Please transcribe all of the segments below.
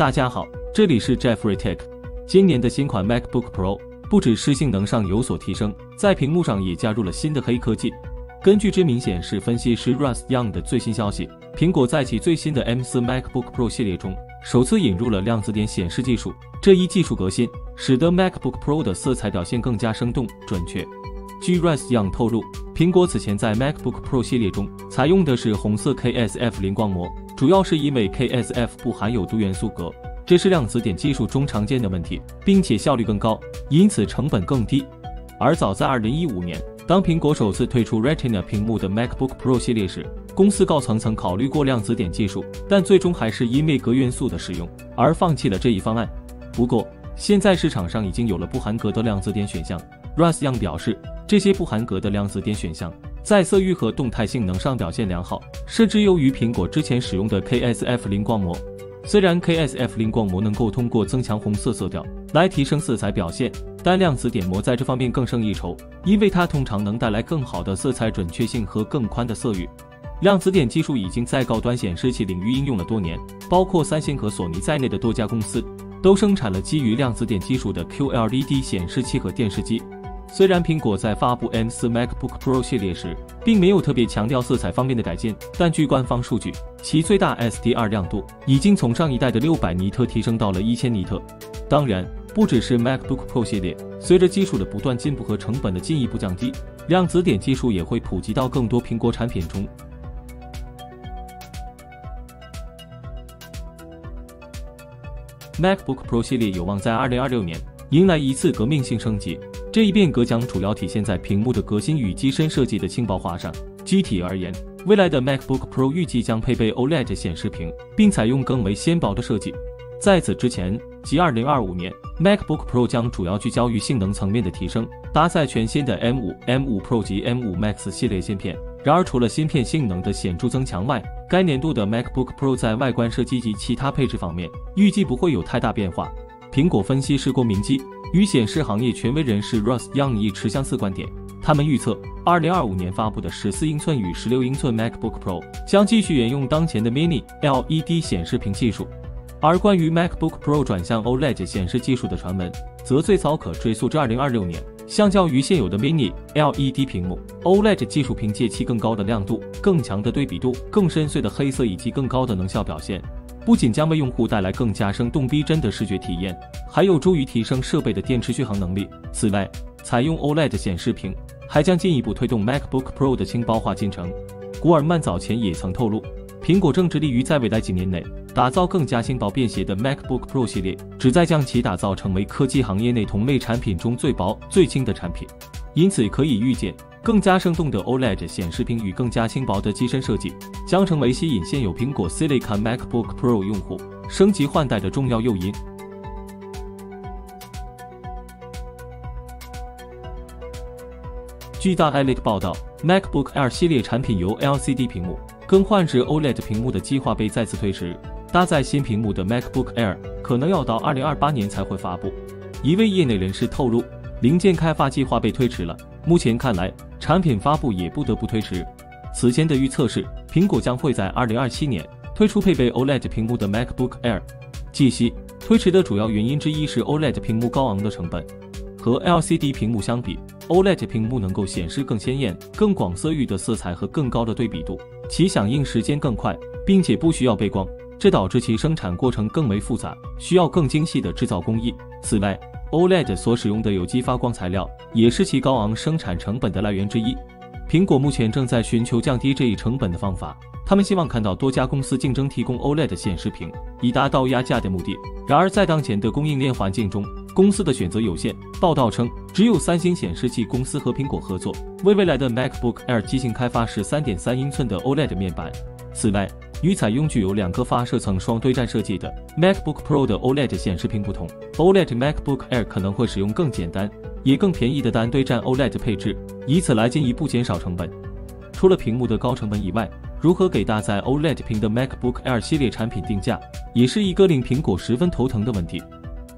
大家好，这里是 Jeffrey Tech。今年的新款 MacBook Pro 不只是性能上有所提升，在屏幕上也加入了新的黑科技。根据知名显示分析师 Russ Young 的最新消息，苹果在其最新的 M4 MacBook Pro 系列中首次引入了量子点显示技术。这一技术革新使得 MacBook Pro 的色彩表现更加生动准确。据 Russ Young 透露，苹果此前在 MacBook Pro 系列中采用的是红色 KSF 零光膜，主要是因为 KSF 不含有毒元素镉，这是量子点技术中常见的问题，并且效率更高，因此成本更低。而早在2015年，当苹果首次推出 Retina 屏幕的 MacBook Pro 系列时，公司高层曾考虑过量子点技术，但最终还是因为镉元素的使用而放弃了这一方案。不过，现在市场上已经有了不含镉的量子点选项。Russ Young 表示。这些不含镉的量子点选项在色域和动态性能上表现良好，甚至优于苹果之前使用的 KSF 零光膜。虽然 KSF 零光膜能够通过增强红色色调来提升色彩表现，但量子点膜在这方面更胜一筹，因为它通常能带来更好的色彩准确性和更宽的色域。量子点技术已经在高端显示器领域应用了多年，包括三星和索尼在内的多家公司都生产了基于量子点技术的 QLED 显示器和电视机。虽然苹果在发布 M4 MacBook Pro 系列时，并没有特别强调色彩方面的改进，但据官方数据，其最大 SDR 亮度已经从上一代的六百尼特提升到了一千尼特。当然，不只是 MacBook Pro 系列，随着技术的不断进步和成本的进一步降低，量子点技术也会普及到更多苹果产品中。MacBook Pro 系列有望在二零二六年迎来一次革命性升级。这一变革将主要体现在屏幕的革新与机身设计的轻薄化上。机体而言，未来的 MacBook Pro 预计将配备 OLED 显示屏，并采用更为纤薄的设计。在此之前，即2025年，MacBook Pro 将主要聚焦于性能层面的提升，搭载全新的 M5、M5 Pro 及 M5 Max 系列芯片。然而，除了芯片性能的显著增强外，该年度的 MacBook Pro 在外观设计及其他配置方面预计不会有太大变化。苹果分析师郭明基。与显示行业权威人士 Russ Young 亦持相似观点。他们预测，2025年发布的14英寸与16英寸 MacBook Pro 将继续沿用当前的 Mini LED 显示屏技术。而关于 MacBook Pro 转向 OLED 显示技术的传闻，则最早可追溯至2026年。相较于现有的 Mini LED 屏幕，OLED 技术凭借其更高的亮度、更强的对比度、更深邃的黑色以及更高的能效表现。不仅将为用户带来更加生动逼真的视觉体验，还有助于提升设备的电池续航能力。此外，采用 OLED 显示屏还将进一步推动 MacBook Pro 的轻薄化进程。古尔曼早前也曾透露，苹果正致力于在未来几年内打造更加轻薄便携的 MacBook Pro 系列，旨在将其打造成为科技行业内同类产品中最薄、最轻的产品。因此，可以预见。更加生动的 OLED 显示屏与更加轻薄的机身设计，将成为吸引现有苹果 Silicon MacBook Pro 用户升级换代的重要诱因。据大 e l e 报道，MacBook Air 系列产品由 LCD 屏幕更换至 OLED 屏幕的计划被再次推迟，搭载新屏幕的 MacBook Air 可能要到2028年才会发布。一位业内人士透露，零件开发计划被推迟了。目前看来。产品发布也不得不推迟。此前的预测是，苹果将会在二零二七年推出配备 OLED 屏幕的 MacBook Air。据悉，推迟的主要原因之一是 OLED 屏幕高昂的成本。和 LCD 屏幕相比，OLED 屏幕能够显示更鲜艳、更广色域的色彩和更高的对比度，其响应时间更快，并且不需要背光，这导致其生产过程更为复杂，需要更精细的制造工艺。此外，OLED 所使用的有机发光材料也是其高昂生产成本的来源之一。苹果目前正在寻求降低这一成本的方法，他们希望看到多家公司竞争提供 OLED 显示屏，以达到压价的目的。然而，在当前的供应链环境中，公司的选择有限。报道称，只有三星显示器公司和苹果合作，为未来的 MacBook Air 机型开发是3.3英寸的 OLED 面板。此外，与采用具有两个发射层双堆栈设计的 MacBook Pro 的 OLED 显示屏不同，OLED MacBook Air 可能会使用更简单也更便宜的单堆栈 OLED 配置，以此来进一步减少成本。除了屏幕的高成本以外，如何给搭载 OLED 屏的 MacBook Air 系列产品定价，也是一个令苹果十分头疼的问题。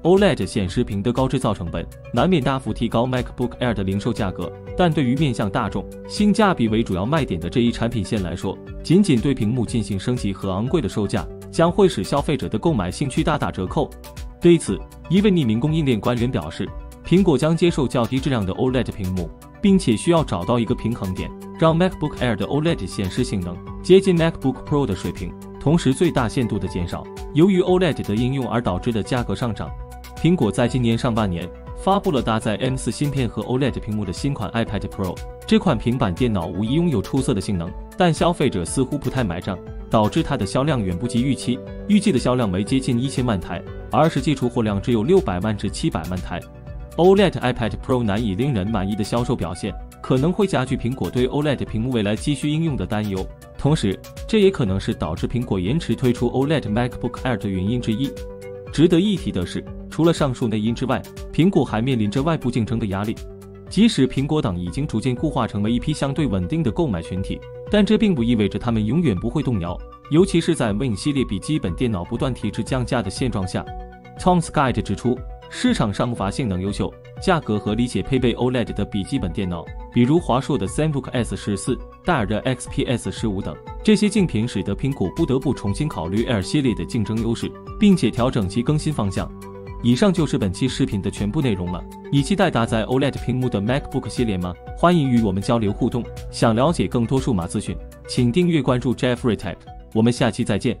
OLED 显示屏的高制造成本难免大幅提高 MacBook Air 的零售价格，但对于面向大众、性价比为主要卖点的这一产品线来说，仅仅对屏幕进行升级和昂贵的售价，将会使消费者的购买兴趣大打折扣。对此，一位匿名供应链官员表示，苹果将接受较低质量的 OLED 屏幕，并且需要找到一个平衡点，让 MacBook Air 的 OLED 显示性能接近 MacBook Pro 的水平，同时最大限度的减少由于 OLED 的应用而导致的价格上涨。苹果在今年上半年发布了搭载 M4 芯片和 OLED 屏幕的新款 iPad Pro。这款平板电脑无疑拥有出色的性能，但消费者似乎不太买账，导致它的销量远不及预期。预计的销量为接近一千万台，而实际出货量只有六百万至七百万台。OLED iPad Pro 难以令人满意的销售表现，可能会加剧苹果对 OLED 屏幕未来继续应用的担忧。同时，这也可能是导致苹果延迟推出 OLED MacBook Air 的原因之一。值得一提的是，除了上述内因之外，苹果还面临着外部竞争的压力。即使苹果党已经逐渐固化成为一批相对稳定的购买群体，但这并不意味着他们永远不会动摇。尤其是在 Win 系列笔记本电脑不断提质降价的现状下，Tom's Guide 指出，市场上不乏性能优秀、价格合理且配备 OLED 的笔记本电脑，比如华硕的 ZenBook S 十四、戴尔的 XPS 十五等。这些竞品使得苹果不得不重新考虑 Air 系列的竞争优势，并且调整其更新方向。以上就是本期视频的全部内容了。你期待搭载 OLED 屏幕的 MacBook 系列吗？欢迎与我们交流互动。想了解更多数码资讯，请订阅关注 Jeffrey Tech。我们下期再见。